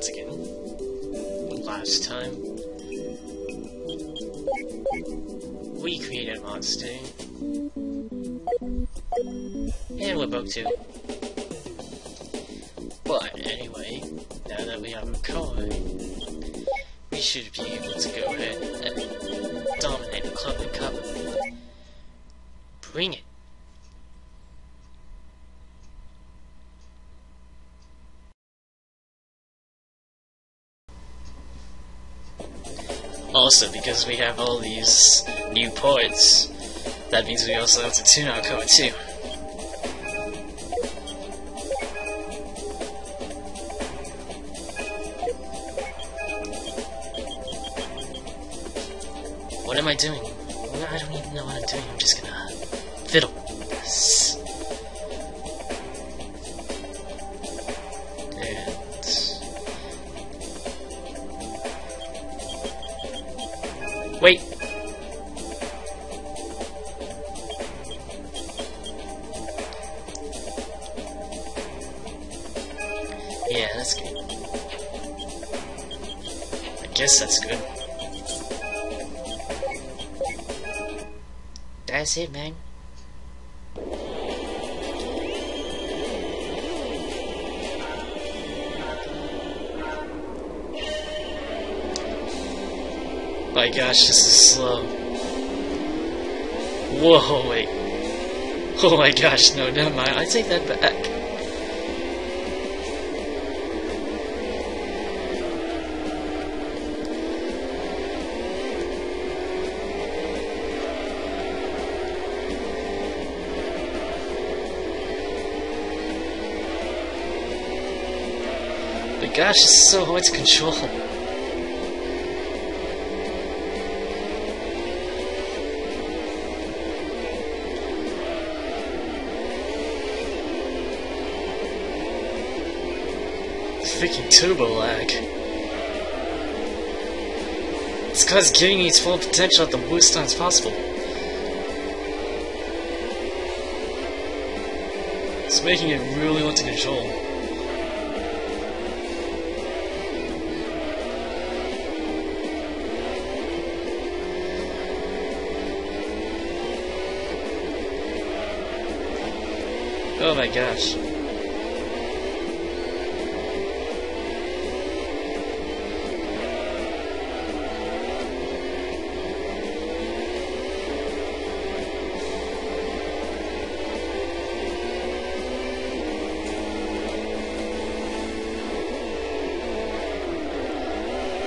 once again. Last time, we created a monster. And we're broke too. But anyway, now that we have a car, we should be able to go ahead and dominate the Clubman Cup. Bring it. Also, because we have all these new ports, that means we also have to tune our car too. What am I doing? That's good. I guess that's good. That's it, man. My gosh, this is slow. Whoa, wait. Oh my gosh, no, never mind. I take that back. Gosh, it's so hard to control. Freaking turbo lag. This car's giving its full potential at the worst times possible. It's making it really hard to control. Oh my gosh.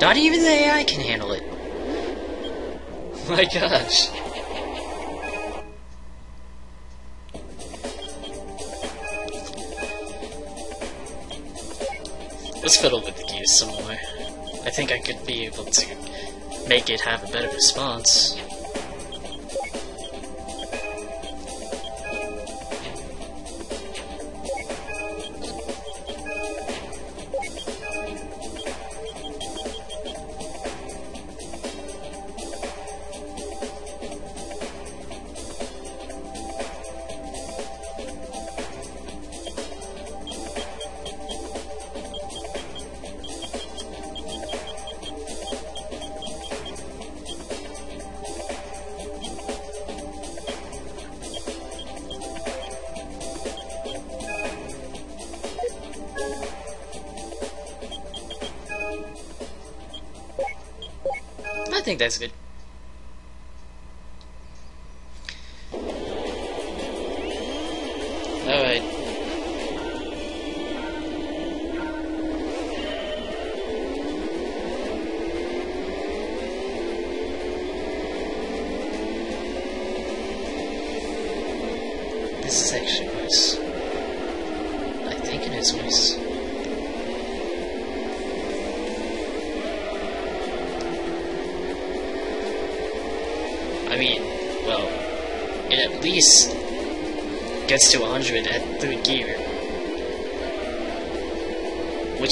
Not even the AI can handle it. My gosh. Let's fiddle with the gears some more. I think I could be able to make it have a better response. Think that's good.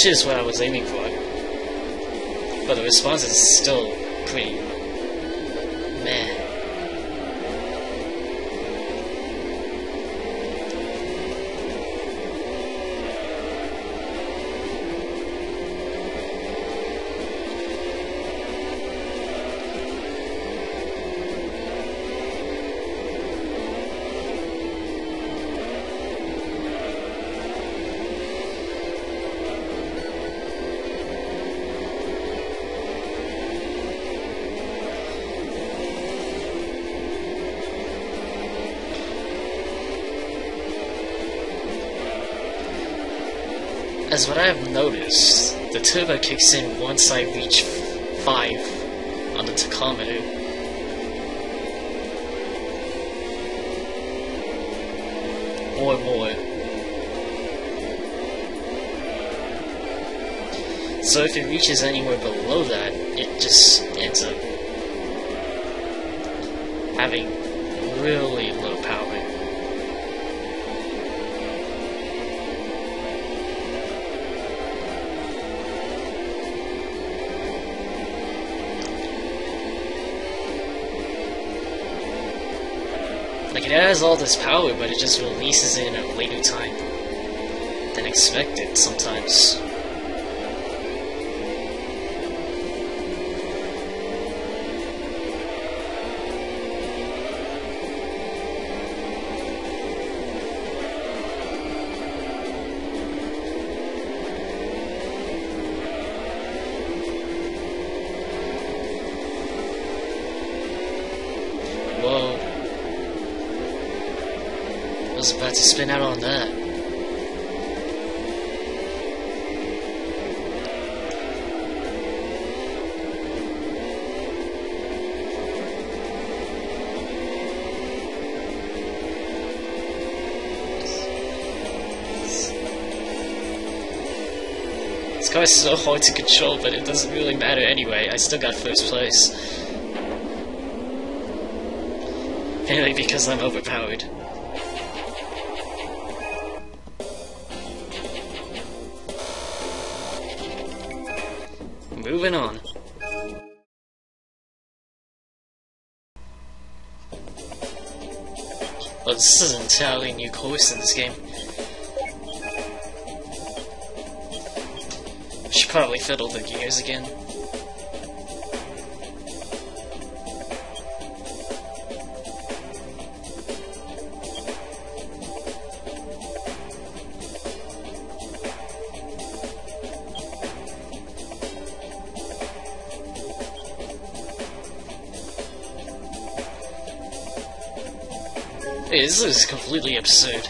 Which is what I was aiming for. But the response is still pretty meh. As what I have noticed, the turbo kicks in once I reach 5 on the tachometer. Or more. So if it reaches anywhere below that, it just ends up having really low it has all this power, but it just releases it in a later time than expected sometimes. Spin out on that. This is so hard to control, but it doesn't really matter anyway. I still got first place. Mainly because I'm overpowered. Moving on. Well, this is an entirely new course in this game. Should probably fiddle the gears again. This is completely absurd.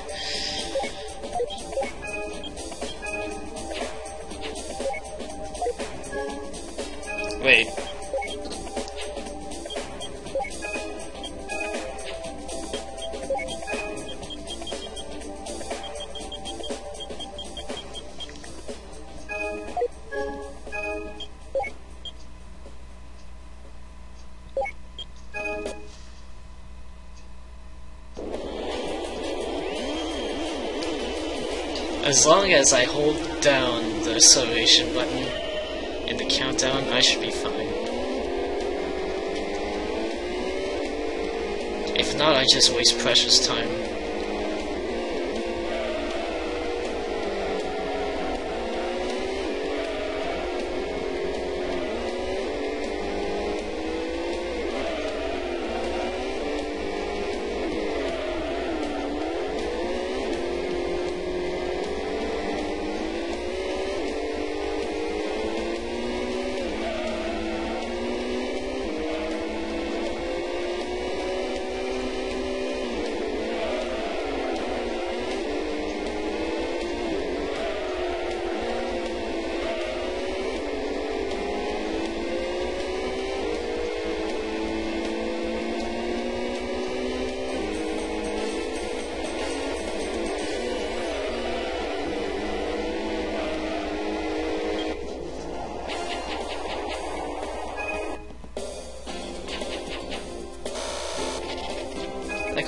As long as I hold down the acceleration button in the countdown, I should be fine. If not, I just waste precious time.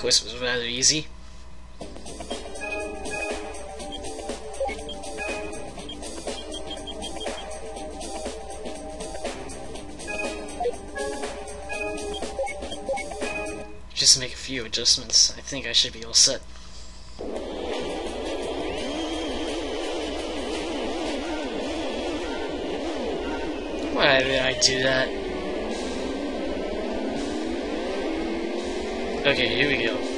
Quest was rather easy. Just make a few adjustments. I think I should be all set. Why did I do that? Okay, here we go.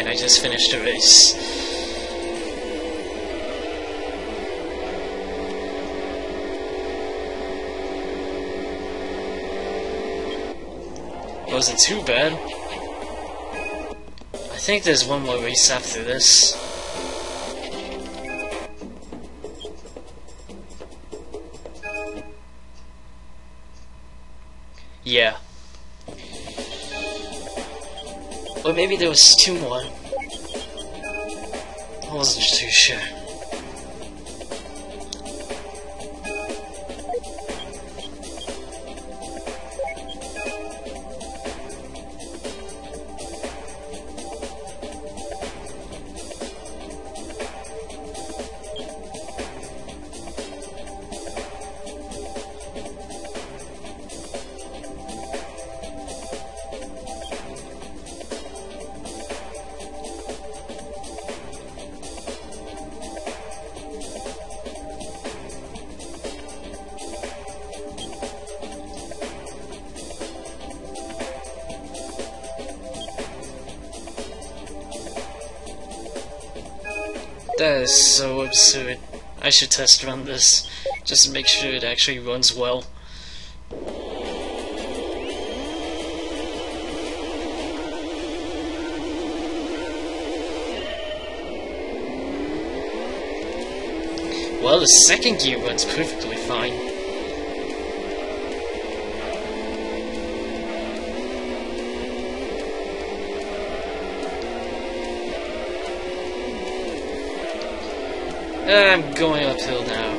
Mind, I just finished a race. Wasn't too bad. I think there's one more race after this. Yeah. Or maybe there was two more. I wasn't too sure. So absurd. I should test run this, just to make sure it actually runs well. Well, the second gear runs perfectly fine. I'm going uphill now.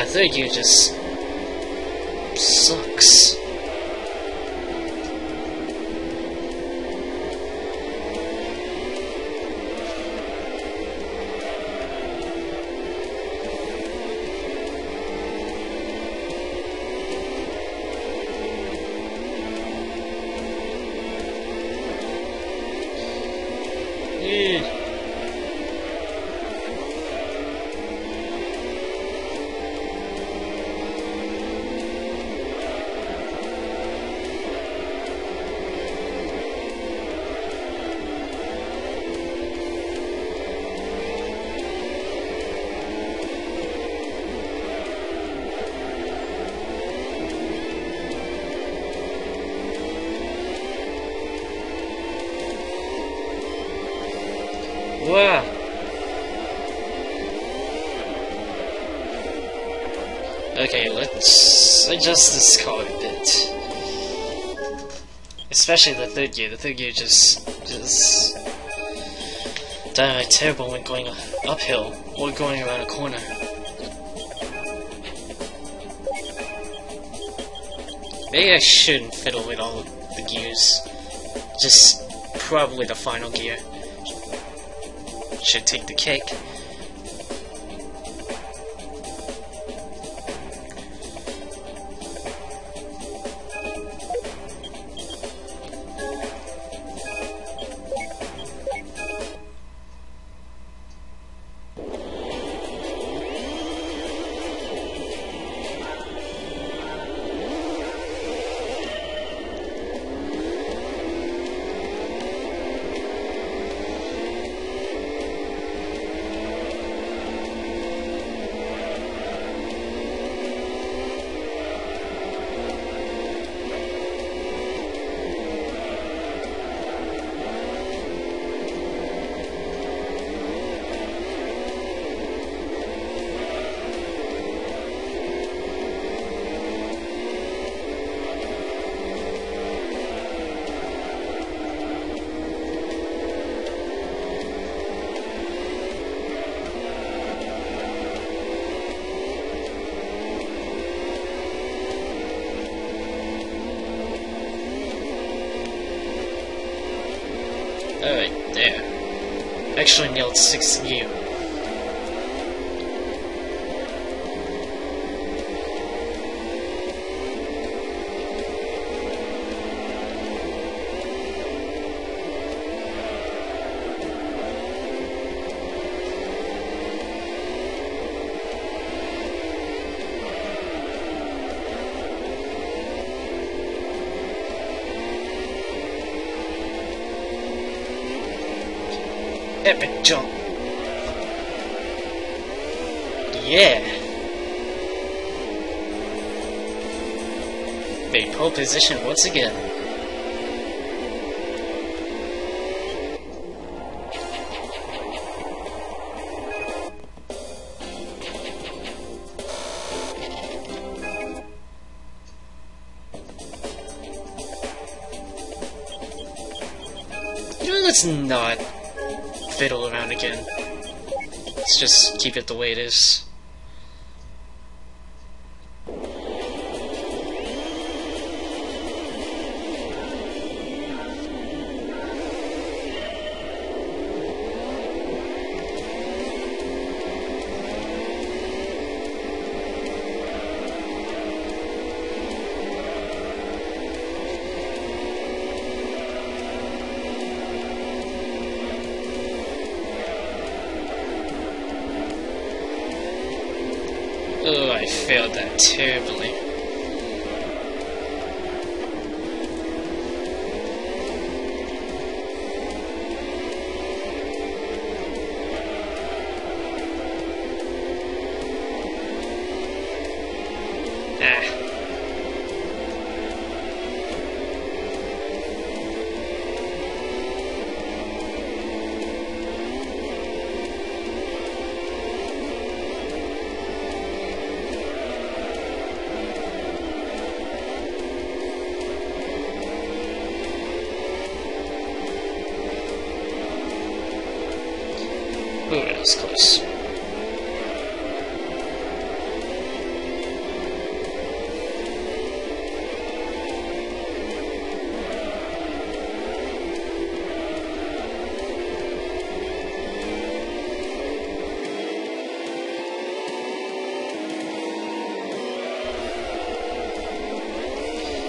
I think you just sucks. Wow. Okay, let's adjust this car a bit. Especially the third gear. The third gear just just downright terrible when going uphill or going around a corner. Maybe I shouldn't fiddle with all the gears. Just probably the final gear should take the cake. Actually nailed six gear. Epic jump. Yeah. Made pole position once again. Know, let's not fiddle around again. Let's just keep it the way it is.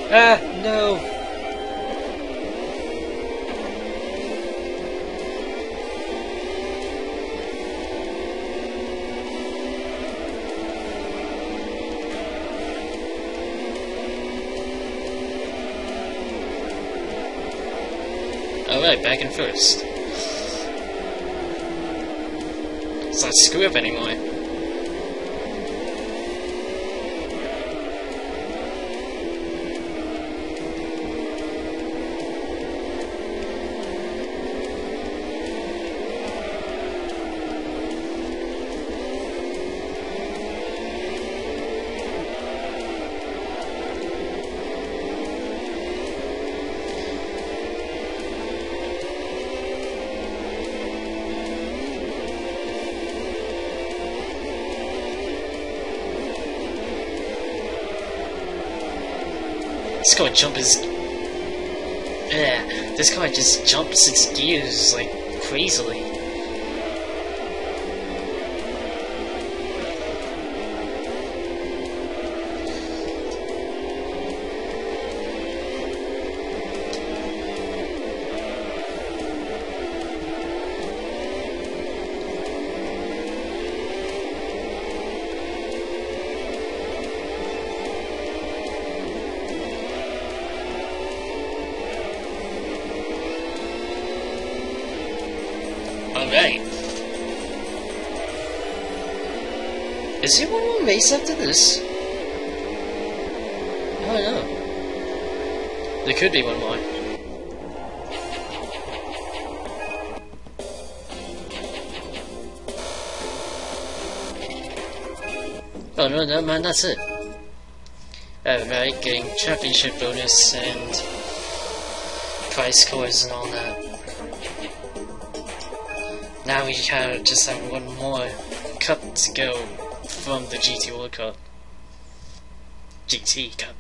Ah, no! Alright, back in first. Let's not screw up anymore. This guy jump his. Yeah, this guy just jumps its gears like crazily. Is there one more race after this? I don't know. There could be one more. Oh no, no man, that's it. Alright, getting championship bonus and prize scores and all that. Now we have just have one more cup to go from the GT World Cup. GT Cup.